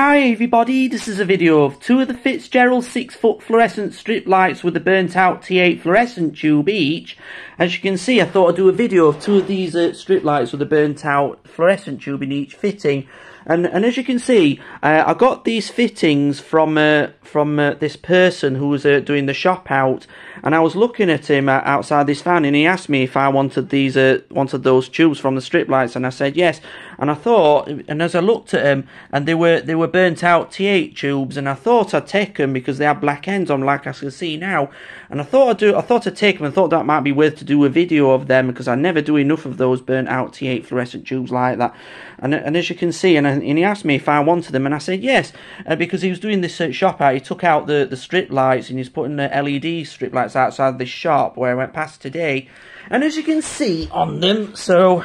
Hi everybody, this is a video of two of the Fitzgerald 6 foot fluorescent strip lights with a burnt out T8 fluorescent tube each. As you can see I thought I'd do a video of two of these uh, strip lights with a burnt out fluorescent tube in each fitting. And, and as you can see, uh, I got these fittings from uh, from uh, this person who was uh, doing the shop out, and I was looking at him uh, outside this van, and he asked me if I wanted these wanted those tubes from the strip lights, and I said yes. And I thought, and as I looked at them, and they were they were burnt out T8 tubes, and I thought I'd take them because they had black ends on, like I can see now. And I thought I'd do, I thought I'd take them, and thought that might be worth to do a video of them because I never do enough of those burnt out T8 fluorescent tubes like that. And and as you can see, and, and he asked me if I wanted them, and I said yes, uh, because he was doing this uh, shop out. He took out the the strip lights and he's putting the LED strip lights outside this shop where I went past today. And as you can see on them, so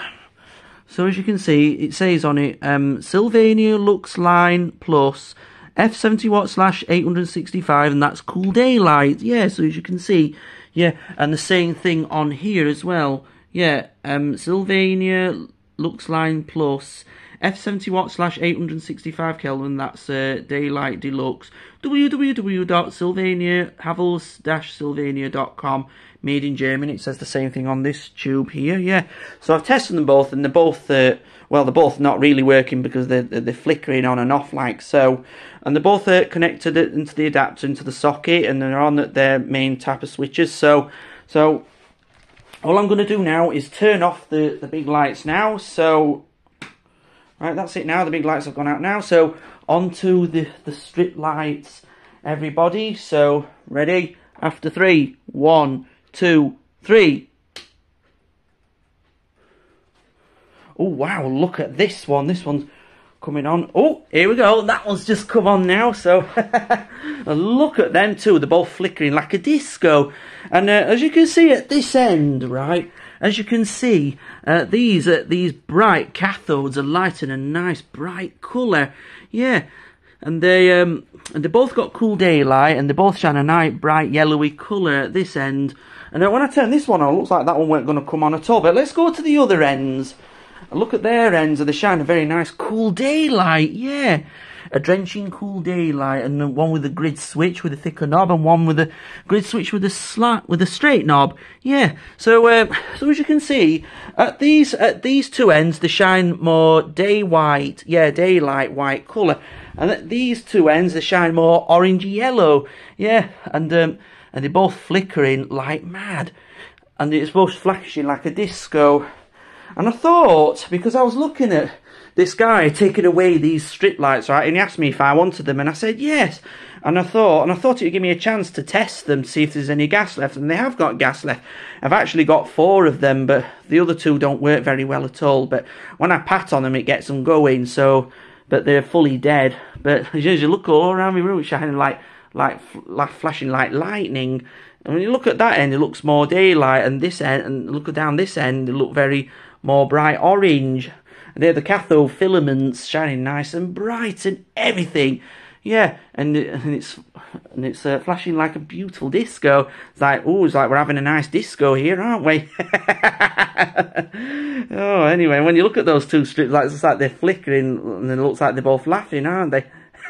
so as you can see, it says on it, um, Sylvania Lux Line Plus, F70 watt slash 865, and that's Cool Daylight. Yeah, so as you can see, yeah, and the same thing on here as well. Yeah, um, Sylvania Lux Line Plus, F70 watt slash 865 Kelvin, that's uh, Daylight Deluxe, www.sylvania-havells-sylvania.com, made in Germany. It says the same thing on this tube here, yeah. So I've tested them both, and they're both, uh, well, they're both not really working because they're, they're flickering on and off like so. And they're both uh, connected into the adapter, into the socket, and they're on their main type of switches. So, so all I'm going to do now is turn off the, the big lights now. So Right, that's it now. The big lights have gone out now. So, onto the, the strip lights, everybody. So, ready? After three. One, two, three. Oh, wow. Look at this one. This one's coming on. Oh, here we go. That one's just come on now. So, look at them too. They're both flickering like a disco. And uh, as you can see at this end, right, as you can see, uh, these uh, these bright cathodes are light lighting a nice bright colour. Yeah, and they um, and they both got cool daylight, and they both shine a nice bright yellowy colour at this end. And then when I turn this one on, it looks like that one weren't going to come on at all. But let's go to the other ends. Look at their ends, and they shine a very nice cool daylight. Yeah a drenching cool daylight, and one with a grid switch with a thicker knob, and one with a grid switch with a slat with a straight knob. Yeah. So, uh, so as you can see, at these at these two ends, they shine more day white. Yeah, daylight white colour, and at these two ends, they shine more orange yellow. Yeah, and um, and they're both flickering like mad, and it's both flashing like a disco. And I thought, because I was looking at this guy taking away these strip lights, right? And he asked me if I wanted them, and I said yes. And I thought, and I thought it would give me a chance to test them, see if there's any gas left, and they have got gas left. I've actually got four of them, but the other two don't work very well at all. But when I pat on them, it gets them going. So, but they're fully dead. But as you look all around my room, it's shining like, like, like flashing like lightning. And when you look at that end, it looks more daylight, and this end, and look down this end, it look very more bright orange. They're the cathode filaments shining nice and bright and everything. Yeah, and, and it's and it's uh, flashing like a beautiful disco. It's like, oh, it's like we're having a nice disco here, aren't we? oh, anyway, when you look at those two strips, like it's like they're flickering, and it looks like they're both laughing, aren't they?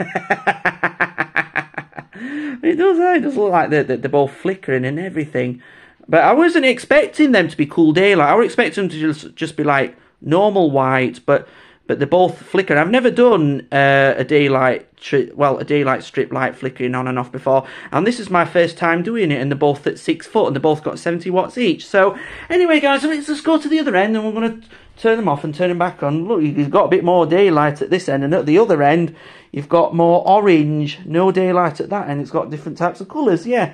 it does. Eh? It does look like they're, they're both flickering and everything. But I wasn't expecting them to be cool daylight. I was expecting them to just just be like normal white, but but they're both flicker. I've never done uh, a daylight, tri- well, a daylight strip light flickering on and off before, and this is my first time doing it. And they're both at six foot, and they both got seventy watts each. So anyway, guys, let's just go to the other end, and we're gonna turn them off and turn them back on. Look, you've got a bit more daylight at this end, and at the other end, you've got more orange. No daylight at that end. It's got different types of colours. Yeah.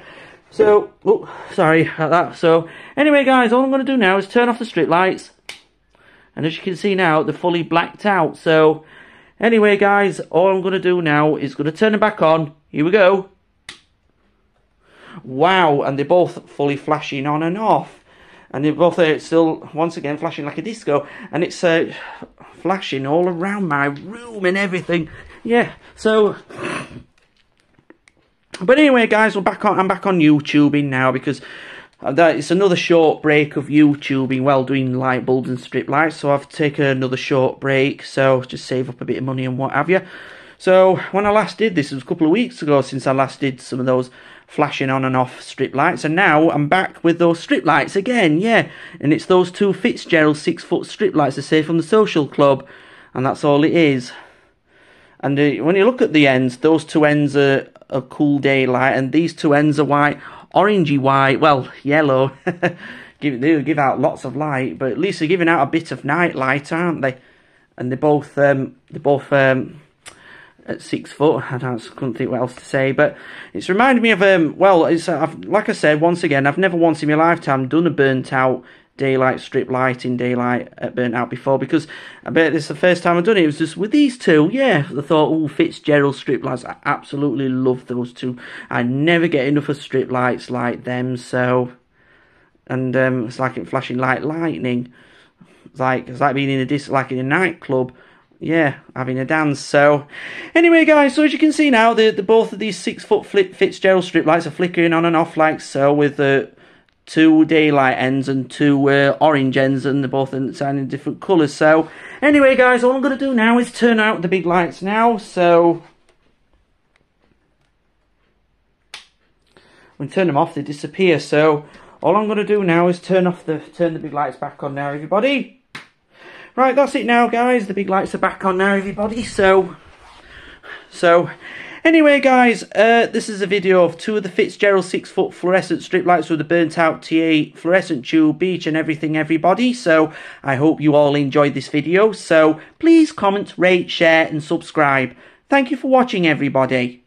So, oh, sorry about that. So, anyway, guys, all I'm going to do now is turn off the strip lights and as you can see now, they're fully blacked out. So, anyway, guys, all I'm going to do now is going to turn them back on. Here we go. Wow, and they're both fully flashing on and off. And they're both uh, still, once again, flashing like a disco. And it's uh, flashing all around my room and everything. Yeah, so... But anyway, guys, we're back on. I'm back on YouTubing now because that it's another short break of YouTubing while doing light bulbs and strip lights, so I've taken another short break, so just save up a bit of money and what have you. So when I last did this, it was a couple of weeks ago since I last did some of those flashing on and off strip lights and now I'm back with those strip lights again yeah and it's those two Fitzgerald six foot strip lights I say from the social club and that's all it is and uh, when you look at the ends those two ends are a cool daylight and these two ends are white orangey white well yellow give they give out lots of light but at least they're giving out a bit of night light aren't they and they're both um, they're both um, at six foot. I don't, couldn't think what else to say, but it's reminded me of um. Well, it's uh, like I said once again. I've never once in my lifetime done a burnt out daylight strip lighting daylight at burnt out before because I bet this is the first time I've done it. It was just with these two. Yeah, I thought, oh, Fitzgerald strip lights. I absolutely love those two. I never get enough of strip lights like them. So, and um, it's like it flashing like lightning. It's like it's like being in a disc, like in a nightclub yeah, having a dance. So, anyway, guys, so as you can see now, the, the both of these six foot flip Fitzgerald strip lights are flickering on and off like so, with the two daylight ends and two uh, orange ends, and they're both in, in different colours. So, anyway, guys, all I'm going to do now is turn out the big lights now. So, when turn them off, they disappear. So, all I'm going to do now is turn off the turn the big lights back on now, everybody. Right, that's it now, guys. The big lights are back on now, everybody. So, so, anyway, guys, uh, this is a video of two of the Fitzgerald six-foot fluorescent strip lights with the burnt-out T8 fluorescent tube, beach, and everything, everybody. So, I hope you all enjoyed this video. So, please comment, rate, share, and subscribe. Thank you for watching, everybody.